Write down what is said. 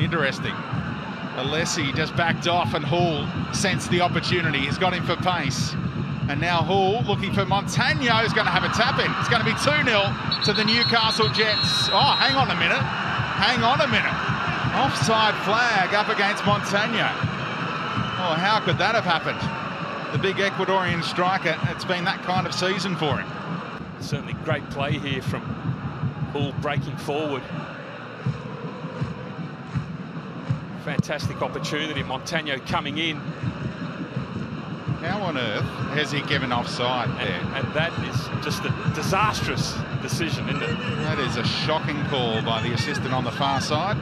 Interesting. Alessi just backed off and Hall sensed the opportunity. He's got him for pace. And now Hall looking for Montano is going to have a tap in. It's going to be 2-0 to the Newcastle Jets. Oh, hang on a minute. Hang on a minute. Offside flag up against Montano. Oh, how could that have happened? The big Ecuadorian striker, it's been that kind of season for him. Certainly great play here from Hall breaking forward. Fantastic opportunity. Montano coming in. How on earth has he given offside and, there? And that is just a disastrous decision, isn't it? That is a shocking call by the assistant on the far side.